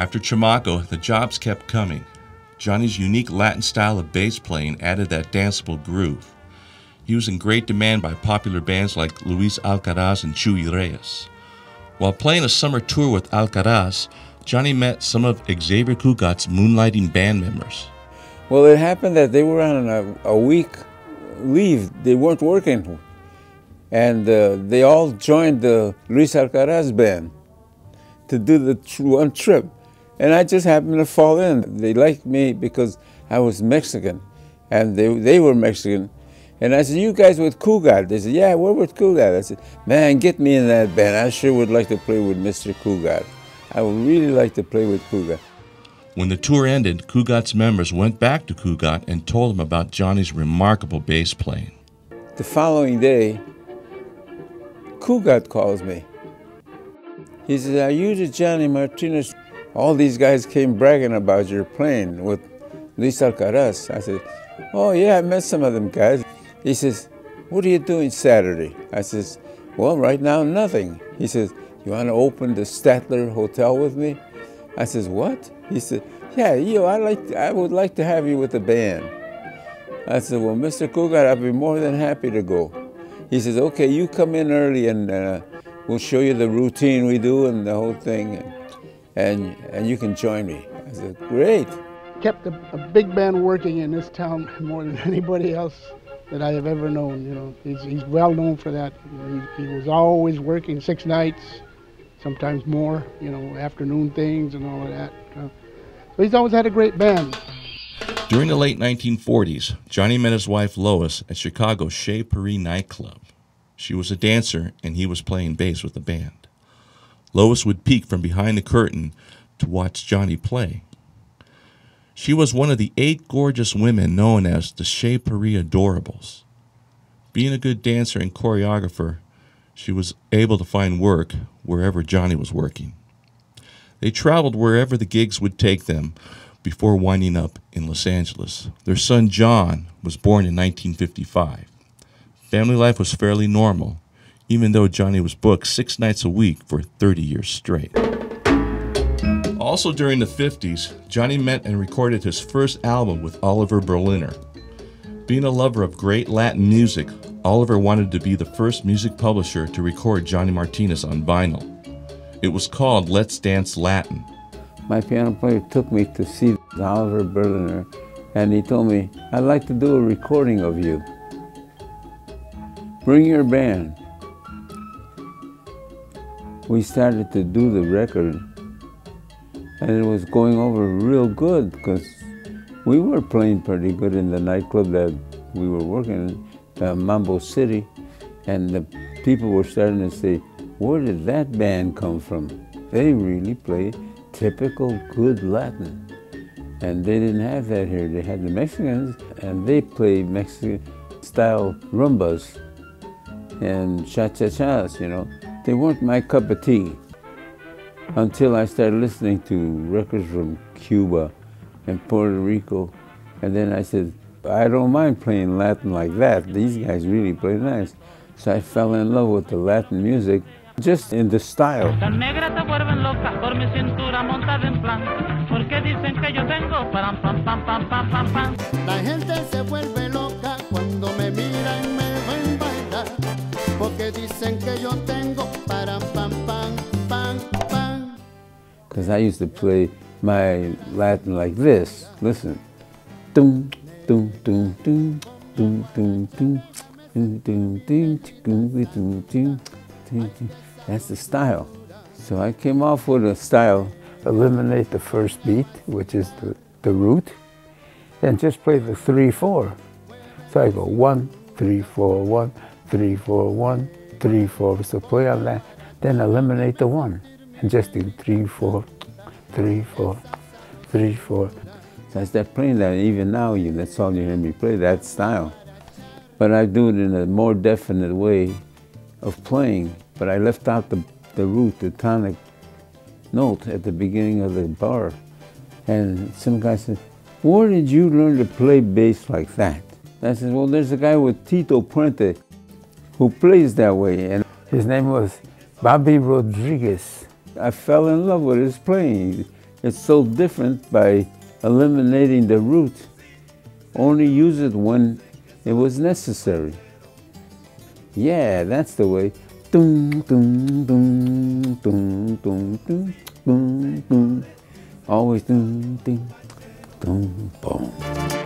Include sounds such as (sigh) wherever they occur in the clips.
After Chamaco, the jobs kept coming. Johnny's unique Latin style of bass playing added that danceable groove. He was in great demand by popular bands like Luis Arcaraz and Chuy Reyes. While playing a summer tour with Arcaraz, Johnny met some of Xavier Cugat's moonlighting band members. Well, it happened that they were on a, a week leave. They weren't working. And uh, they all joined the Luis Arcaraz band to do the tr one trip. And I just happened to fall in. They liked me because I was Mexican, and they, they were Mexican. And I said, you guys with Cugat? They said, yeah, we're with Cugat. I said, man, get me in that band. I sure would like to play with Mr. Cugat. I would really like to play with Cugat. When the tour ended, Cugat's members went back to Cugat and told him about Johnny's remarkable bass playing. The following day, Cugat calls me. He says, are you the Johnny Martinez? All these guys came bragging about your playing with Luis Arcaraz. I said, oh yeah, I met some of them guys. He says, what are you doing Saturday? I says, well, right now, nothing. He says, you want to open the Statler Hotel with me? I says, what? He said, yeah, you, I, like, I would like to have you with the band. I said, well, Mr. Cugat, I'd be more than happy to go. He says, okay, you come in early and uh, we'll show you the routine we do and the whole thing, and, and, and you can join me. I said, great. Kept a, a big band working in this town more than (laughs) anybody else that I have ever known. You know, he's, he's well known for that. He, he was always working six nights, sometimes more. You know, afternoon things and all of that. Uh, so he's always had a great band. During the late 1940s, Johnny met his wife Lois at Chicago's Chez Paree nightclub. She was a dancer and he was playing bass with the band. Lois would peek from behind the curtain to watch Johnny play. She was one of the eight gorgeous women known as the Chez Paree Adorables. Being a good dancer and choreographer, she was able to find work wherever Johnny was working. They traveled wherever the gigs would take them before winding up in Los Angeles. Their son John was born in 1955. Family life was fairly normal, even though Johnny was booked six nights a week for 30 years straight. Also during the 50s, Johnny met and recorded his first album with Oliver Berliner. Being a lover of great Latin music, Oliver wanted to be the first music publisher to record Johnny Martinez on vinyl. It was called Let's Dance Latin. My piano player took me to see Oliver Berliner, and he told me, I'd like to do a recording of you. Bring your band. We started to do the record, and it was going over real good because we were playing pretty good in the nightclub that we were working in, uh, Mambo City, and the people were starting to say, where did that band come from? They really play typical good Latin. And they didn't have that here. They had the Mexicans, and they played Mexican style rumbas and cha-cha-chas, you know. They weren't my cup of tea until I started listening to records from Cuba and Puerto Rico. And then I said, I don't mind playing Latin like that. These guys really play nice. So I fell in love with the Latin music just in the style. La gente se vuelve loca cuando me mira y me ven bailar, porque dicen que yo tengo pam pam pam pam pam. Because I used to play my Latin like this. Listen. Dum, dum, dum, dum, dum, dum, dum, dum, dum, dum, dum, dum, dum, dum. That's the style. So I came off with a style, eliminate the first beat, which is the, the root, and just play the three, four. So I go one, three, four, one, three, four, one, three, four. So play on that, then eliminate the one, and just do three, four, three, four, three, four. So I start playing that, even now, you, that's all you hear me play, that style. But I do it in a more definite way of playing, but I left out the, the root, the tonic note at the beginning of the bar. And some guy said, where did you learn to play bass like that? I said, well, there's a guy with Tito Puente who plays that way. And his name was Bobby Rodriguez. I fell in love with his playing. It's so different by eliminating the root. Only use it when it was necessary. Yeah, that's the way. Dum, dum, dum, dum, dum, dum, dum, dum. Always dum, dum, dum, boom.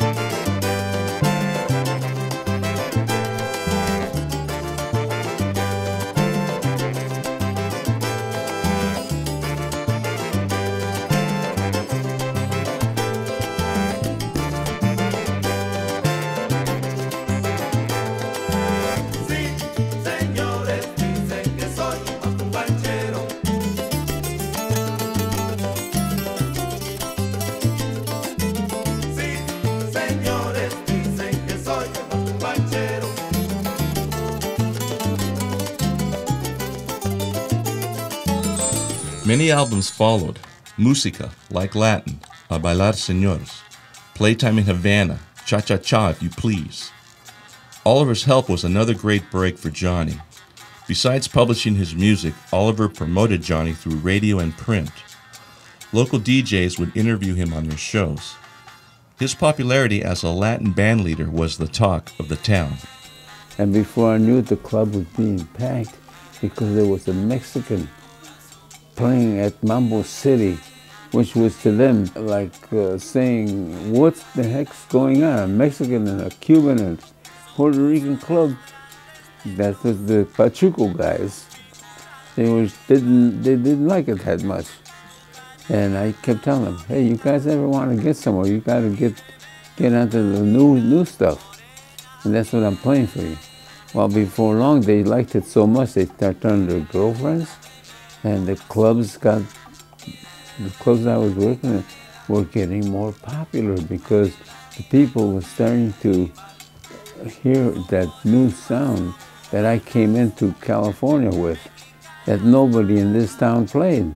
Many albums followed Musica, like Latin, A Bailar Señores, Playtime in Havana, Cha Cha Cha If You Please. Oliver's Help was another great break for Johnny. Besides publishing his music, Oliver promoted Johnny through radio and print. Local DJs would interview him on their shows. His popularity as a Latin band leader was the talk of the town. And before I knew it, the club was being packed because there was a Mexican playing at Mambo City, which was to them like uh, saying, what the heck's going on? A Mexican and a Cuban and Puerto Rican club. That was the Pachuco guys. They was didn't they didn't like it that much. And I kept telling them, hey, you guys ever want to get somewhere, you got to get get onto the new new stuff. And that's what I'm playing for you. Well, before long, they liked it so much, they started turning their girlfriends. And the clubs got, the clubs I was working at were getting more popular because the people were starting to hear that new sound that I came into California with that nobody in this town played.